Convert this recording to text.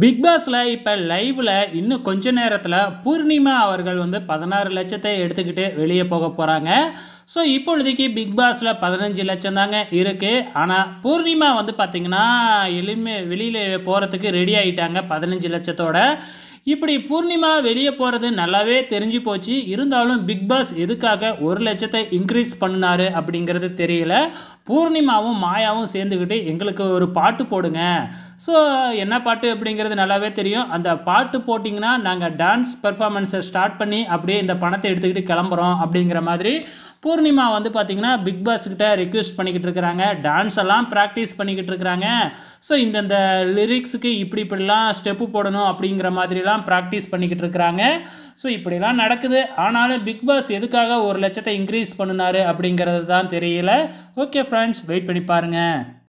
Big பாஸில் இப்போ லைவில் இன்னும் கொஞ்ச நேரத்தில் பூர்ணிமா அவர்கள் வந்து பதினாறு லட்சத்தை எடுத்துக்கிட்டு வெளியே போக போகிறாங்க ஸோ இப்பொழுதைக்கு பிக் பாஸில் பதினஞ்சு லட்சம் தாங்க இருக்குது ஆனால் பூர்ணிமா வந்து பார்த்திங்கன்னா எளிமை வெளியில் போகிறதுக்கு ரெடி ஆகிட்டாங்க பதினஞ்சு லட்சத்தோட. இப்படி பூர்ணிமா வெளியே போகிறது நல்லாவே தெரிஞ்சு போச்சு. இருந்தாலும் பிக் பாஸ் எதுக்காக ஒரு லட்சத்தை இன்க்ரீஸ் பண்ணினாரு அப்படிங்கிறது தெரியல. பூர்ணிமாவும் மாயாவும் சேர்ந்துக்கிட்டு எங்களுக்கு ஒரு பாட்டு போடுங்க. ஸோ என்ன பாட்டு அப்படிங்கிறது நல்லாவே தெரியும். அந்த பாட்டு போட்டிங்கன்னா நாங்கள் டான்ஸ் பெர்ஃபார்மன்ஸை ஸ்டார்ட் பண்ணி அப்படியே இந்த பணத்தை எடுத்துக்கிட்டு கிளம்புறோம் அப்படிங்கிற மாதிரி பூர்ணிமா வந்து பார்த்திங்கன்னா பிக் பாஸ் கிட்ட ரிக்வெஸ்ட் பண்ணிக்கிட்டு இருக்கிறாங்க. டான்ஸ் எல்லாம் ப்ராக்டிஸ் பண்ணிக்கிட்டு இருக்கிறாங்க. ஸோ இந்தந்த லிரிக்ஸுக்கு இப்படி இப்படிலாம் ஸ்டெப்பு போடணும் அப்படிங்கிற மாதிரிலாம் ப்ராக்டிஸ் பண்ணிக்கிட்டு இருக்கிறாங்க. ஸோ இப்படிலாம் நடக்குது. ஆனாலும் பிக் பாஸ் எதுக்காக ஒரு லட்சத்தை இன்க்ரீஸ் பண்ணினார் அப்படிங்கிறது தான் தெரியல. ஓகே ஃப்ரெண்ட்ஸ் வெயிட் பண்ணி பாருங்கள்